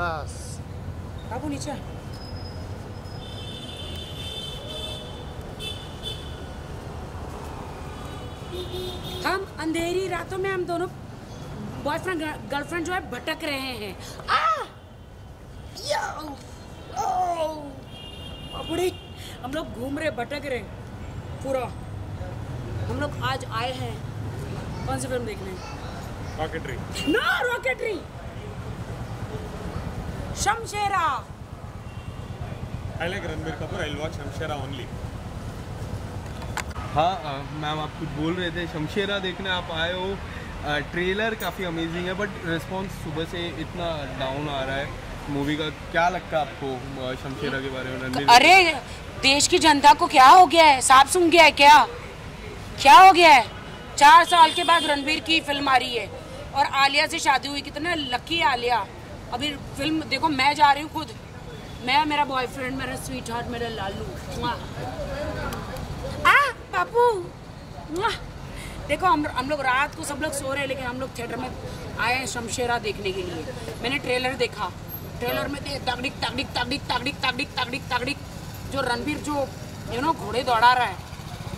बस बाबू नीचे हम अंधेरी रातों में हम दोनों बॉयफ्रेंड गर्लफ्रेंड जो है भटक रहे हैं। आ! या! ओ! हम लोग घूम रहे भटक रहे। पूरा। हम लोग आज आए हैं। कौन सी फ़िल्म देखने? रॉकेटरी ना Rocketry Shamshera. I like Ranbir Kapoor I watch Shamshera only हाँ मैम आप कुछ बोल रहे थे शमशेरा देखने आप आए हो। अ, ट्रेलर काफ़ी अमेजिंग है बट रिस्पांस सुबह से इतना डाउन आ रहा है। मूवी का क्या लगता है आपको शमशेरा के बारे में रणबीर? अरे देश की जनता को क्या हो गया है? सांप सुन गया है क्या? क्या हो गया है? चार साल के बाद रणबीर की फ़िल्म आ रही है और आलिया से शादी हुई। कितना लकी आलिया। अभी फ़िल्म देखो मैं जा रही हूँ खुद। मैं मेरा बॉयफ्रेंड मेरा स्वीट हार्ट मेरा लालू। आ मुआ। देखो हम हम लोग रात को सब लोग सो रहे हैं लेकिन हम लोग थिएटर में आए हैं शमशेरा देखने के लिए। मैंने ट्रेलर देखा। ट्रेलर में थे तगड़िक तगड़िक तगड़िक तगड़िक तगड़िक तगड़िक तगड़िक। जो रणबीर जो यू नो घोड़े दौड़ा रहा है।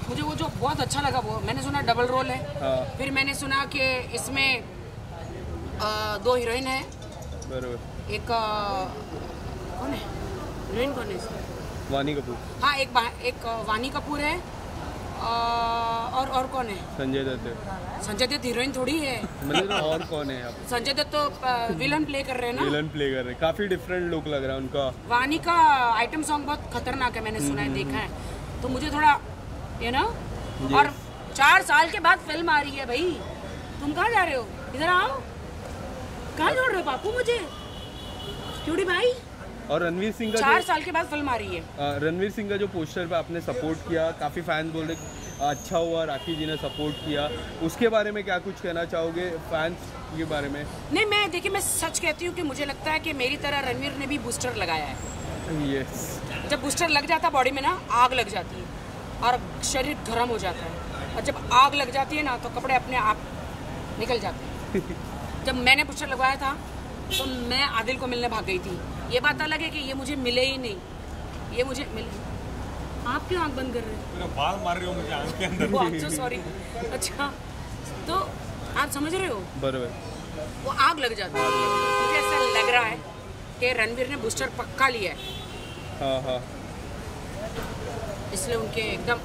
मुझे वो जो बहुत अच्छा लगा वो मैंने सुना डबल रोल है। हाँ। फिर मैंने सुना कि इसमें दो हीरोइन है। बरोबर. एक कौन है? हीरोइन कौन है वानी कपूर. हाँ एक एक वानी कपूर है और और कौन है? संजय दत्त. संजय दत्त हीरोइन थोड़ी है. मतलब और कौन है आप? संजय दत्त तो विलन प्ले कर रहे हैं ना? विलन प्ले कर रहे हैं. काफ़ी डिफरेंट लुक लग रहा है उनका. वानी का आइटम सॉन्ग बहुत खतरनाक है मैंने सुना है देखा है. तो मुझे थोड़ा यू नो और चार साल के बाद फ़िल्म आ रही है भाई. तुम कहाँ जा रहे हो? इधर आओ. कहाँ छोड़ रहे हो पापू मुझे? क्यूटी भाई? और रणवीर सिंह का चार साल के बाद फ़िल्म आ रही है। रणवीर सिंह का जो पोस्टर पे आपने सपोर्ट किया काफ़ी फैंस बोल रहे अच्छा हुआ राखी जी ने सपोर्ट किया। उसके बारे में क्या कुछ कहना चाहोगे फैंस के बारे में? नहीं मैं देखिए मैं सच कहती हूँ कि मुझे लगता है कि मेरी तरह रणवीर ने भी बूस्टर लगाया है। यस जब बूस्टर लग जाता है बॉडी में ना आग लग जाती है और शरीर गर्म हो जाता है। और जब आग लग जाती है ना तो कपड़े अपने आप निकल जाते हैं। जब मैंने बूस्टर लगवाया था तो मैं आदिल को मिलने भाग गई थी। ये बात अलग है कि ये मुझे मिले ही नहीं। ये मुझे मिले आप क्यों आँख बंद कर रहे मेरा बाल मार रहे हो मुझे आँख के अंदर। हो सॉरी अच्छा तो आप समझ रहे हो? बराबर। वो आग लग जाती है। मुझे ऐसा लग रहा है कि रणवीर ने बूस्टर पक्का लिया है। हाँ हाँ। इसलिए उनके एकदम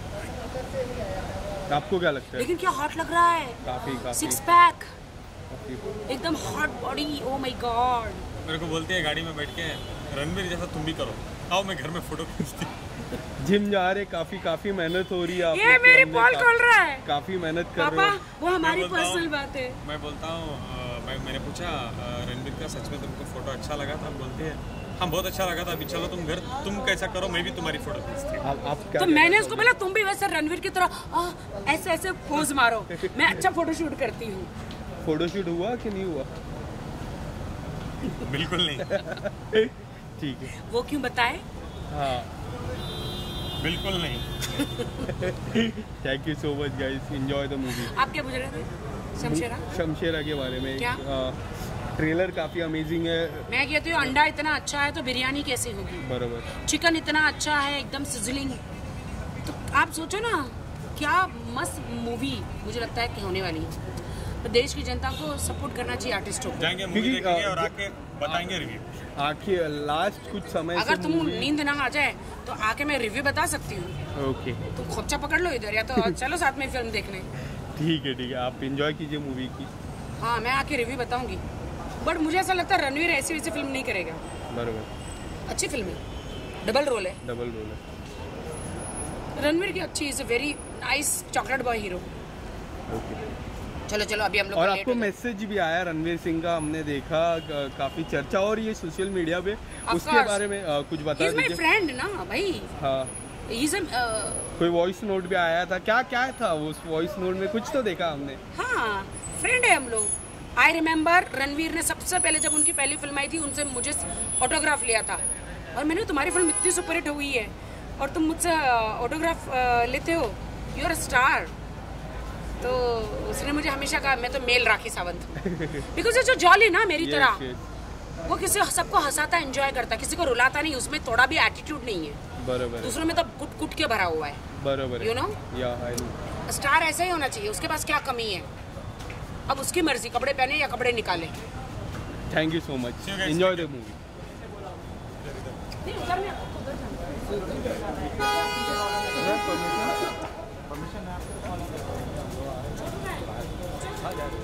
आपको क्या लगता है? लेकिन क्या हॉट लग रहा है? काफ़ी काफ़ी। सिक्स पैक एकदम hot body oh my god मेरे को बोलते हैं गाड़ी में बैठ के रणबीर जैसा तुम भी करो। आओ मैं घर में फ़ोटो खींचती हूँ। जिम जा रहे काफ़ी काफ़ी मेहनत हो रही है ये के बॉल खोल रहा है। काफ़ी मेहनत कर रहे हो वो हमारी पर्सनल बात है। मैं बोलता हूँ मैं मैंने पूछा रणबीर का सच में तुमको फ़ोटो अच्छा लगा था? बोलते हैं हाँ बहुत अच्छा लगा था अभी चलो तुम घर तुम कैसा करो मैं भी तुम्हारी फ़ोटो खींचती आप, आप क्या तो मैंने उसको बोला तुम भी वैसे रणवीर की तरह ऐसे ऐसे पोज मारो। मैं अच्छा फ़ोटो शूट करती हूँ। फोटोशूट हुआ कि नहीं हुआ? बिल्कुल नहीं। ठीक है। वो क्यों बताए? हाँ। बिल्कुल नहीं। Thank you so much guys enjoy the movie आप क्या पूछ रहे थे? शमशेरा? शमशेरा के बारे में क्या? आ, ट्रेलर काफ़ी अमेजिंग है। मैं कहती हूँ अंडा इतना अच्छा है तो बिरयानी कैसे होगी? बराबर। चिकन इतना अच्छा है एकदम सिजलिंग तो आप सोचो ना क्या मस्त मूवी मुझे लगता है कि होने वाली है। तो देश की जनता को सपोर्ट करना चाहिए आर्टिस्टों को। जाएँगे मूवी देखेंगे और आके बताएँगे रिव्यू आखिर लास्ट कुछ समय अगर तुम नींद ना आ जाए तो आके मैं रिव्यू बता सकती हूँ। ओके तुम खोपचा पकड़ लो इधर या तो चलो साथ में फ़िल्म देखने। ठीक है ठीक है आप एंजॉय कीजिए मूवी की। हाँ मैं आके रिव्यू बताऊँगी। बट मुझे ऐसा लगता है रणवीर ऐसी वैसी फ़िल्म नहीं करेगा। बराबर। अच्छी फ़िल्म है। डबल रोल है। डबल रोल है। रणवीर की अच्छी is a very nice chocolate boy hero okay चलो चलो अभी हम लोग और आपको मैसेज भी आया रणवीर सिंह का हमने देखा काफ़ी चर्चा रही है सोशल मीडिया पे। उसके. बारे में अ, कुछ बता दीजिए। friend ना भाई। हाँ। A, uh, कोई वॉइस नोट भी आया था? क्या क्या था उस वॉइस नोट में? कुछ तो देखा हमने। हाँ फ्रेंड है हम लोग। आई रिमेम्बर रणवीर ने सबसे पहले जब उनकी पहली फ़िल्म आई थी उनसे मुझे ऑटोग्राफ लिया था। और मैंने तुम्हारी फ़िल्म इतनी सुपरहिट हुई है। और तुम मुझसे ऑटोग्राफ लेते हो? यू आर स्टार तो उसने मुझे हमेशा कहा मैं तो मेल राखी सावंत. बिकॉज़ जो जॉली ना मेरी Yes, तरह yes. वो किसी सबको हंसाता एंजॉय करता किसी को रुलाता नहीं उसमें थोड़ा भी एटीट्यूड नहीं है। बरोबर दूसरों में तो कुट कुट के भरा हुआ है। बरोबर? या नो स्टार ऐसा ही होना चाहिए उसके पास क्या कमी है? अब उसकी मर्ज़ी कपड़े पहने या कपड़े निकाले। Thank you so much. Enjoy the movie नहीं उधर 差点。